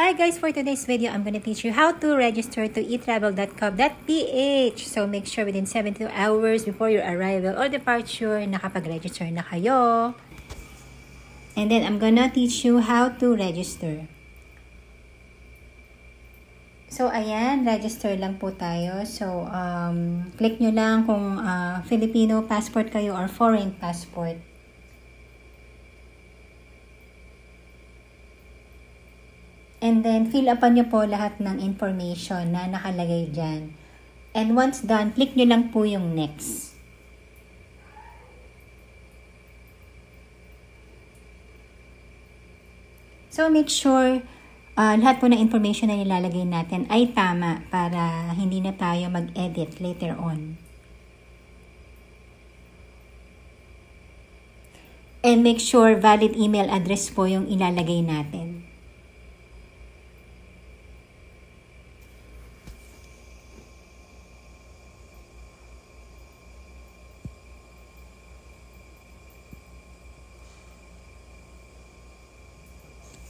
Hi guys, for today's video, I'm gonna teach you how to register to etravel.com.ph. So make sure within 72 hours before your arrival or departure, nakapag-register na kayo. And then I'm gonna teach you how to register. So ayan, register lang po tayo. So um, click nyo lang kung uh, Filipino passport kayo or foreign passport. And then, fill upan nyo po lahat ng information na nakalagay dyan. And once done, click nyo lang po yung next. So, make sure uh, lahat po ng information na nilalagay natin ay tama para hindi na tayo mag-edit later on. And make sure valid email address po yung ilalagay natin.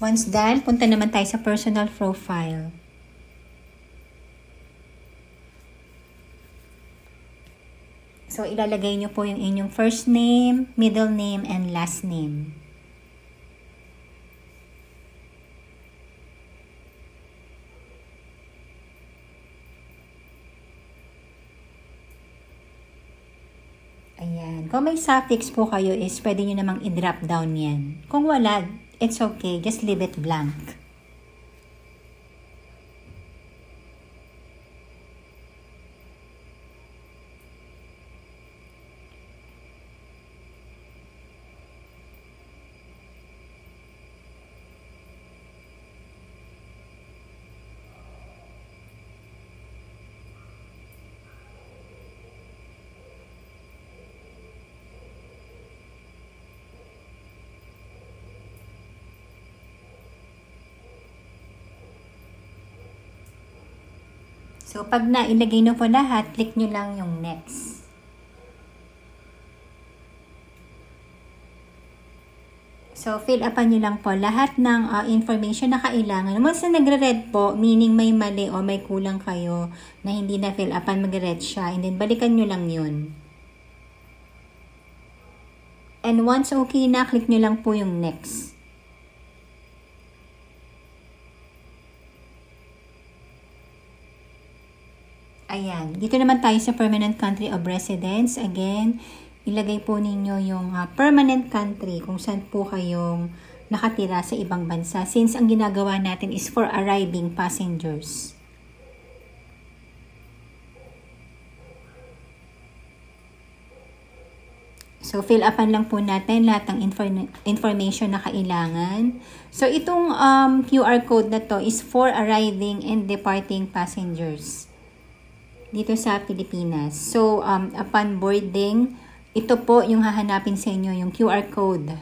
Once done, punta naman tayo sa personal profile. So, ilalagay nyo po yung inyong first name, middle name, and last name. Ayan. Kung may suffix po kayo is pwede nyo namang i-drop down yan. Kung wala, it's okay. Just leave it blank. So, pag nailagay nyo po lahat, click nyo lang yung next. So, fill upan nyo lang po lahat ng uh, information na kailangan. Once na nagre-red po, meaning may mali o may kulang kayo na hindi na fill upan, mag-red siya. And then, balikan nyo lang yun. And once okay na, click nyo lang po yung next. Ayan. Dito naman tayo sa permanent country of residence. Again, ilagay po ninyo yung uh, permanent country kung saan po kayong nakatira sa ibang bansa. Since ang ginagawa natin is for arriving passengers. So, fill upan lang po natin lahat ng inform information na kailangan. So, itong um, QR code na to is for arriving and departing passengers dito sa Pilipinas. So, um, upon boarding, ito po yung hahanapin sa inyo, yung QR code.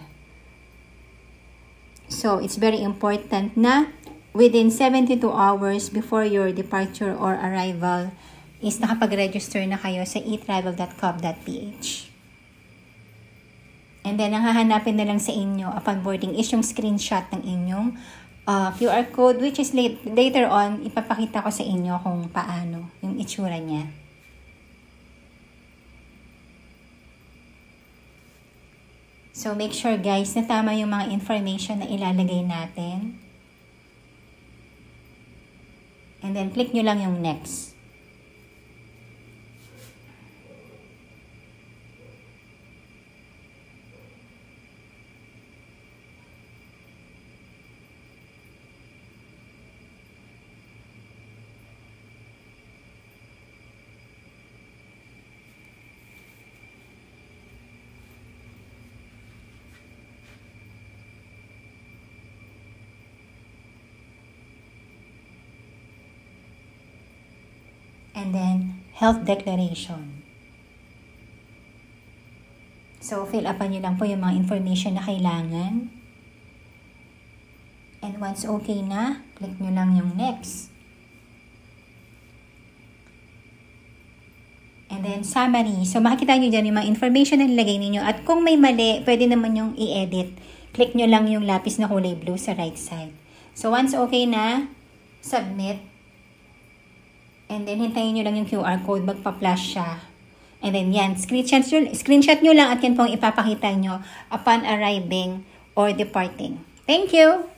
So, it's very important na within 72 hours before your departure or arrival is nakapag-register na kayo sa etravel.com.ph. And then, ang hahanapin na lang sa inyo upon boarding is yung screenshot ng inyong uh, QR code which is late, later on, ipapakita ko sa inyo kung paano yung itsura niya. So, make sure guys na tama yung mga information na ilalagay natin. And then, click nyo lang yung next. And then health declaration. So, fill upan nyo lang po yung mga information na kailangan. And once okay na, click nyo lang yung next. And then, summary. So, makikita nyo dyan yung mga information na nilagay ninyo. At kung may mali, pwede naman yung i-edit. Click nyo lang yung lapis na kulay blue sa right side. So, once okay na, submit. And then, hintayin nyo lang yung QR code, magpa-flash siya. And then, yan, screenshot screenshot nyo lang at yan pong ipapakita nyo upon arriving or departing. Thank you!